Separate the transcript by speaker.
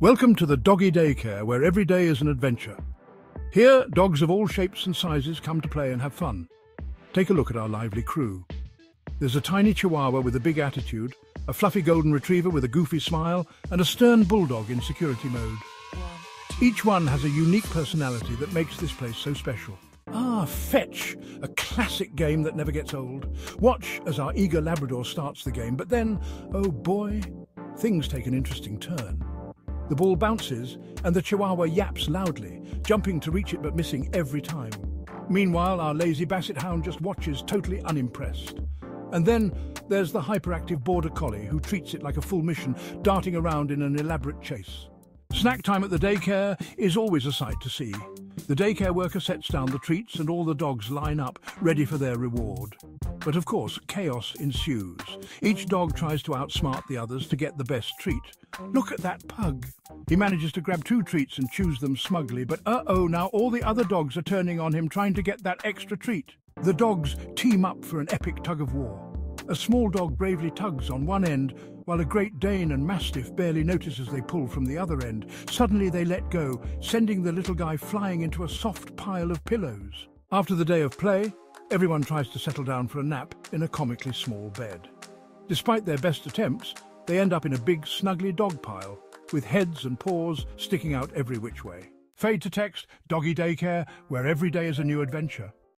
Speaker 1: Welcome to the Doggy Daycare, where every day is an adventure. Here, dogs of all shapes and sizes come to play and have fun. Take a look at our lively crew. There's a tiny chihuahua with a big attitude, a fluffy golden retriever with a goofy smile, and a stern bulldog in security mode. Each one has a unique personality that makes this place so special. Ah, Fetch, a classic game that never gets old. Watch as our eager Labrador starts the game, but then, oh boy, things take an interesting turn. The ball bounces, and the Chihuahua yaps loudly, jumping to reach it but missing every time. Meanwhile, our lazy Basset Hound just watches, totally unimpressed. And then there's the hyperactive Border Collie, who treats it like a full mission, darting around in an elaborate chase. Snack time at the daycare is always a sight to see. The daycare worker sets down the treats and all the dogs line up, ready for their reward. But of course, chaos ensues. Each dog tries to outsmart the others to get the best treat. Look at that pug. He manages to grab two treats and chews them smugly, but uh-oh, now all the other dogs are turning on him trying to get that extra treat. The dogs team up for an epic tug of war. A small dog bravely tugs on one end, while a Great Dane and Mastiff barely notice as they pull from the other end. Suddenly they let go, sending the little guy flying into a soft pile of pillows. After the day of play, everyone tries to settle down for a nap in a comically small bed. Despite their best attempts, they end up in a big, snuggly dog pile, with heads and paws sticking out every which way. Fade to text, doggy daycare, where every day is a new adventure.